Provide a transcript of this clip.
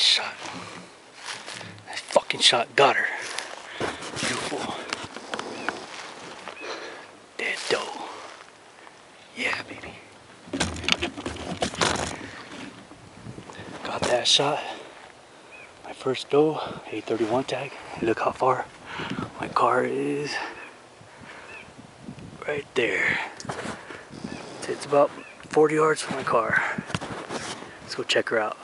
Shot. That fucking shot, got her. Beautiful. Dead doe. Yeah, baby. Got that shot. My first doe, A31 tag. Look how far my car is. Right there. It's about 40 yards from my car. Let's go check her out.